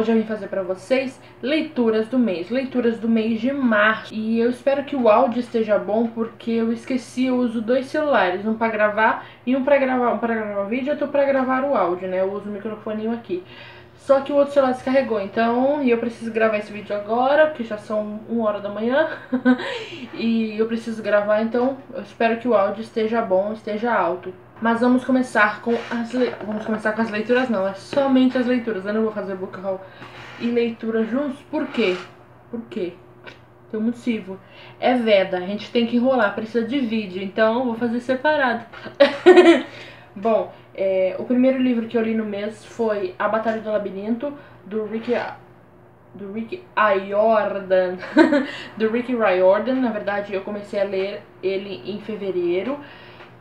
Hoje eu vim fazer para vocês leituras do mês, leituras do mês de março. E eu espero que o áudio esteja bom, porque eu esqueci, eu uso dois celulares, um para gravar e um para gravar, um para gravar o vídeo outro para gravar o áudio, né? Eu uso o microfoninho aqui. Só que o outro celular descarregou, então eu preciso gravar esse vídeo agora, porque já são uma hora da manhã. e eu preciso gravar, então eu espero que o áudio esteja bom, esteja alto. Mas vamos começar com as le... vamos começar com as leituras não, é somente as leituras. Eu não vou fazer book haul e leitura juntos. Por quê? Por quê? Tem um motivo. É Veda, a gente tem que enrolar, precisa de vídeo, então eu vou fazer separado. Bom, é, o primeiro livro que eu li no mês foi A Batalha do Labirinto, do Rick do Rick Riordan, do Rick Riordan. Na verdade, eu comecei a ler ele em fevereiro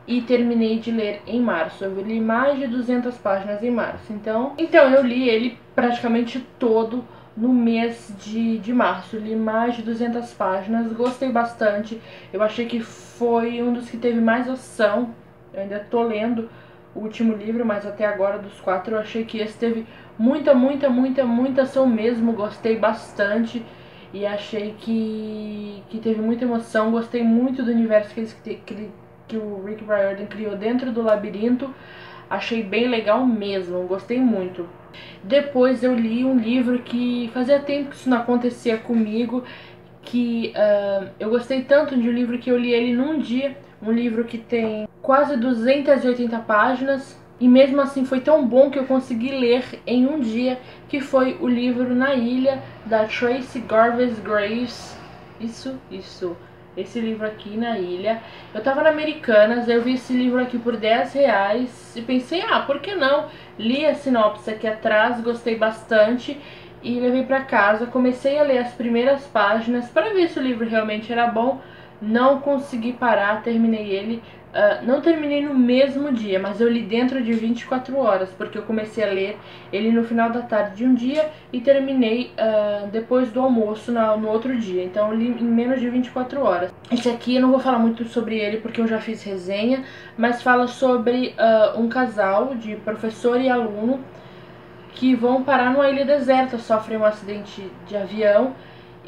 e terminei de ler em março. Eu li mais de 200 páginas em março. Então, então eu li ele praticamente todo no mês de, de março. Li mais de 200 páginas, gostei bastante. Eu achei que foi um dos que teve mais ação. Eu ainda tô lendo o último livro, mas até agora dos quatro eu achei que esse teve muita, muita, muita, muita ação mesmo. Gostei bastante e achei que, que teve muita emoção. Gostei muito do universo que, eles, que ele que o Rick Riordan criou dentro do labirinto. Achei bem legal mesmo, gostei muito. Depois eu li um livro que fazia tempo que isso não acontecia comigo, que uh, eu gostei tanto de um livro que eu li ele num dia, um livro que tem quase 280 páginas, e mesmo assim foi tão bom que eu consegui ler em um dia, que foi o livro Na Ilha, da Tracy Garvey Graves. Isso, isso esse livro aqui na ilha. Eu tava na Americanas, eu vi esse livro aqui por 10 reais e pensei, ah, por que não? Li a sinopse aqui atrás, gostei bastante e levei para casa. Comecei a ler as primeiras páginas para ver se o livro realmente era bom. Não consegui parar, terminei ele. Uh, não terminei no mesmo dia, mas eu li dentro de 24 horas, porque eu comecei a ler ele no final da tarde de um dia e terminei uh, depois do almoço na, no outro dia. Então eu li em menos de 24 horas. Esse aqui eu não vou falar muito sobre ele porque eu já fiz resenha, mas fala sobre uh, um casal de professor e aluno que vão parar numa ilha deserta, sofrem um acidente de avião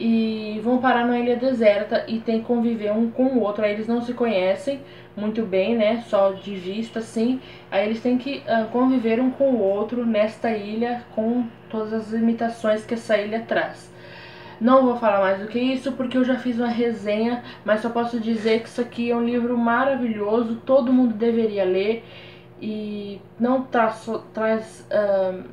e vão parar numa ilha deserta e tem que conviver um com o outro. Aí eles não se conhecem muito bem, né? Só de vista assim. Aí eles têm que uh, conviver um com o outro nesta ilha com todas as limitações que essa ilha traz. Não vou falar mais do que isso porque eu já fiz uma resenha, mas só posso dizer que isso aqui é um livro maravilhoso, todo mundo deveria ler e não traz, traz uh,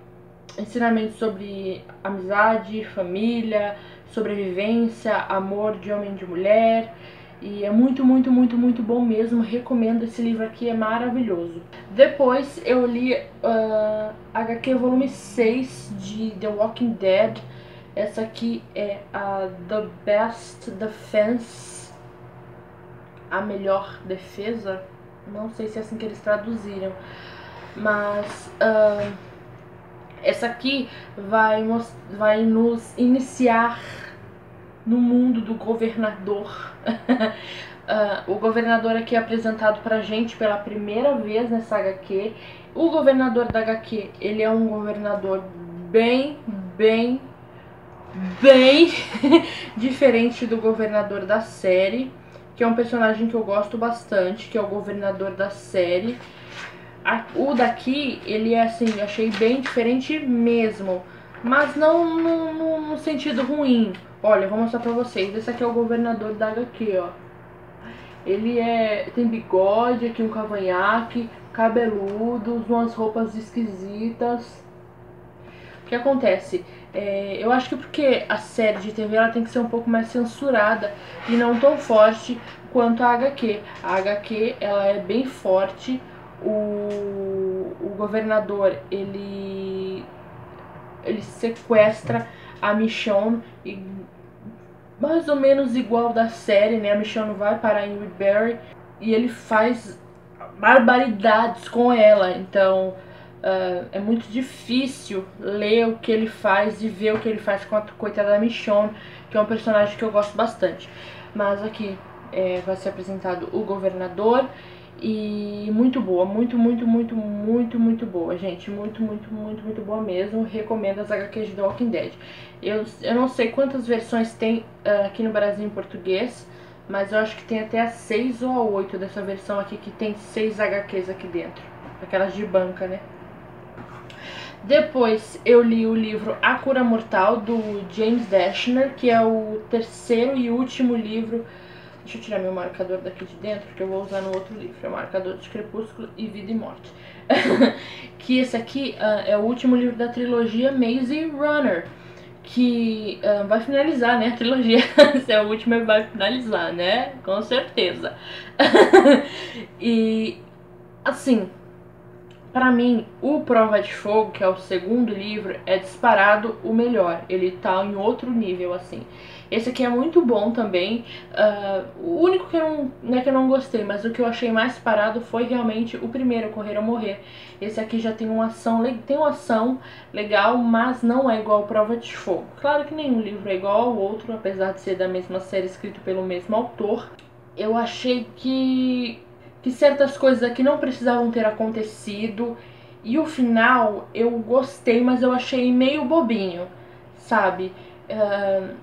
ensinamentos sobre amizade, família, sobrevivência, amor de homem e de mulher. E é muito, muito, muito, muito bom mesmo. Recomendo esse livro aqui, é maravilhoso. Depois eu li uh, HQ volume 6 de The Walking Dead. Essa aqui é a The Best Defense. A melhor defesa. Não sei se é assim que eles traduziram. Mas uh, essa aqui vai, vai nos iniciar no mundo do governador. uh, o governador aqui é apresentado pra gente pela primeira vez nessa HQ. O governador da HQ, ele é um governador bem, bem, bem diferente do governador da série, que é um personagem que eu gosto bastante, que é o governador da série. O daqui, ele é assim, achei bem diferente mesmo. Mas não no, sentido ruim. Olha, vou mostrar pra vocês. Esse aqui é o governador da HQ, ó. Ele é tem bigode, aqui um cavanhaque, cabeludo, umas roupas esquisitas. O que acontece? É, eu acho que porque a série de TV ela tem que ser um pouco mais censurada e não tão forte quanto a HQ. A HQ ela é bem forte, o, o governador ele ele sequestra a Michonne e mais ou menos igual da série, né? A Michonne vai para Woodbury e ele faz barbaridades com ela, então uh, é muito difícil ler o que ele faz e ver o que ele faz com a coitada da Michonne, que é um personagem que eu gosto bastante. Mas aqui é, vai ser apresentado o governador E muito boa, muito, muito, muito, muito, muito boa, gente. Muito, muito, muito, muito boa mesmo. Recomendo as HQs de Walking Dead. Eu, eu não sei quantas versões tem uh, aqui no Brasil em português, mas eu acho que tem até a 6 ou a 8 dessa versão aqui, que tem 6 HQs aqui dentro. Aquelas de banca, né? Depois eu li o livro A Cura Mortal, do James Dashner, que é o terceiro e último livro Deixa eu tirar meu marcador daqui de dentro, que eu vou usar no outro livro. É o Marcador de Crepúsculo e Vida e Morte. que esse aqui uh, é o último livro da trilogia Maze Runner. Que uh, vai finalizar, né? A trilogia. Esse é o último vai finalizar, né? Com certeza. e, assim, para mim, o Prova de Fogo, que é o segundo livro, é disparado o melhor. Ele tá em outro nível, assim. Esse aqui é muito bom também. Uh, o único que eu, não, né, que eu não gostei, mas o que eu achei mais parado foi realmente o primeiro, Correr ou Morrer. Esse aqui já tem uma ação, tem uma ação legal, mas não é igual Prova de Fogo. Claro que nenhum livro é igual ao outro, apesar de ser da mesma série escrito pelo mesmo autor. Eu achei que, que certas coisas aqui não precisavam ter acontecido. E o final eu gostei, mas eu achei meio bobinho, sabe? Uh,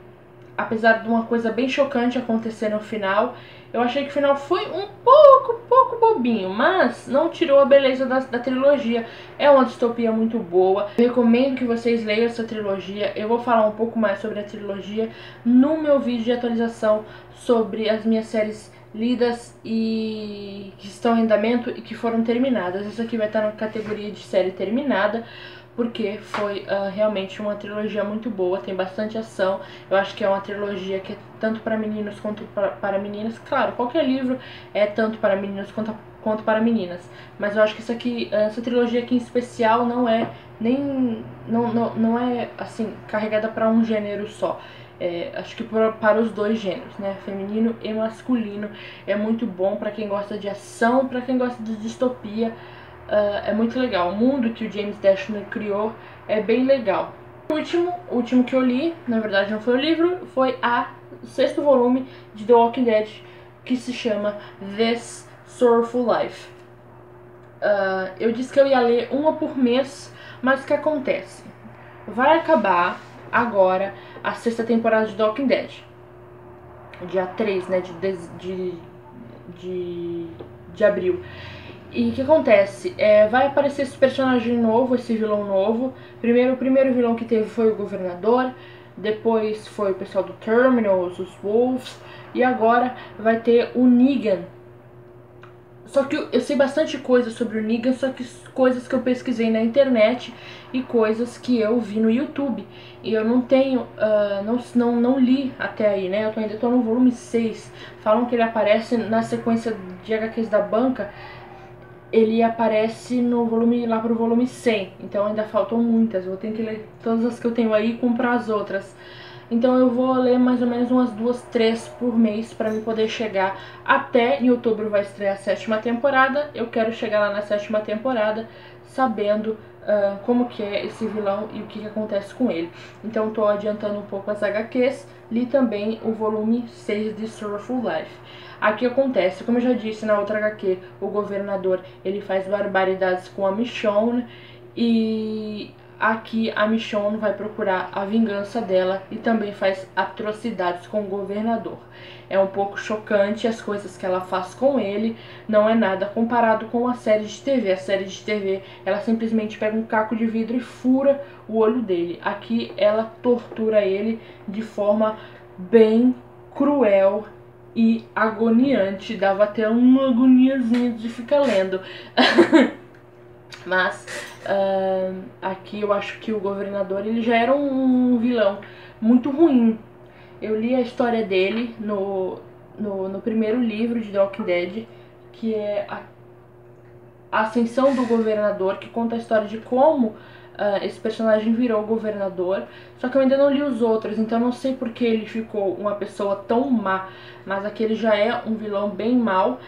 apesar de uma coisa bem chocante acontecer no final, eu achei que o final foi um pouco, pouco bobinho, mas não tirou a beleza da, da trilogia. É uma distopia muito boa. Eu recomendo que vocês leiam essa trilogia. Eu vou falar um pouco mais sobre a trilogia no meu vídeo de atualização sobre as minhas séries lidas e que estão em andamento e que foram terminadas. Essa aqui vai estar na categoria de série terminada porque foi uh, realmente uma trilogia muito boa, tem bastante ação. Eu acho que é uma trilogia que é tanto para meninos quanto pra, para meninas. Claro, qualquer livro é tanto para meninos quanto, quanto para meninas, mas eu acho que isso aqui, essa trilogia aqui em especial não é nem não, não, não é assim carregada para um gênero só. É, acho que para, para os dois gêneros, né, feminino e masculino, é muito bom para quem gosta de ação, para quem gosta de distopia. Uh, é muito legal. O mundo que o James Dashner criou é bem legal. O último, o último que eu li, na verdade não foi o livro, foi a o sexto volume de The Walking Dead, que se chama This Sorrowful Life. Uh, eu disse que eu ia ler uma por mês, mas o que acontece? Vai acabar agora a sexta temporada de Walking Dead. Dia 3, né, de, de, de, de abril. E o que acontece? É, vai aparecer esse personagem novo, esse vilão novo. Primeiro, o primeiro vilão que teve foi o governador, depois foi o pessoal do Terminals, os Wolves, e agora vai ter o Negan. Só que eu, sei bastante coisa sobre o Negan, só que coisas que eu pesquisei na internet e coisas que eu vi no YouTube. E eu não tenho, uh, não, não, não li até aí, né? Eu tô, ainda tô no volume 6. Falam que ele aparece na sequência de HQs da banca ele aparece no volume lá pro volume 100, então ainda faltam muitas. Eu tenho que ler todas as que eu tenho aí e comprar as outras. Então eu vou ler mais ou menos umas duas, três por mês para me poder chegar até em outubro vai estrear a sétima temporada. Eu quero chegar lá na sétima temporada sabendo uh, como que é esse vilão e o que, que acontece com ele. Então tô adiantando um pouco as HQs, li também o volume 6 de Sorrowful Life. Aqui acontece, como eu já disse na outra HQ, o governador ele faz barbaridades com a Michonne e aqui a Michonne vai procurar a vingança dela e também faz atrocidades com o governador. É um pouco chocante as coisas que ela faz com ele, não é nada comparado com a série de TV. A série de TV, ela simplesmente pega um caco de vidro e fura o olho dele. Aqui ela tortura ele de forma bem cruel e agoniante. Dava até uma agoniazinha de ficar lendo. Mas uh, aqui eu acho que o governador ele já era um, vilão muito ruim. Eu li a história dele no, no, no primeiro livro de The Walking Dead, que é a, Ascensão do Governador, que conta a história de como Uh, esse personagem virou governador, só que eu ainda não li os outros, então não sei porque ele ficou uma pessoa tão má, mas aqui ele já é um vilão bem mau,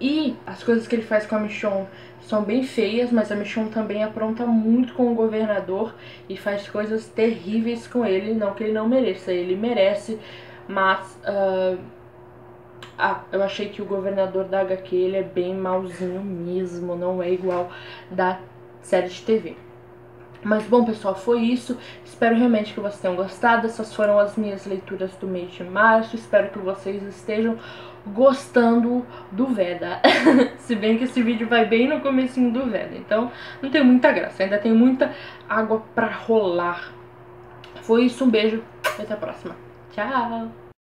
e as coisas que ele faz com a Michonne são bem feias, mas a Michonne também apronta muito com o governador e faz coisas terríveis com ele, não que ele não mereça, ele merece, mas uh, Ah, eu achei que o governador da HQ ele é bem malzinho mesmo, não é igual da série de TV. Mas bom, pessoal, foi isso. Espero realmente que vocês tenham gostado. Essas foram as minhas leituras do mês de março. Espero que vocês estejam gostando do Veda. Se bem que esse vídeo vai bem no comecinho do Veda. Então, não tem muita graça. Ainda tem muita água pra rolar. Foi isso, um beijo até a próxima. Tchau!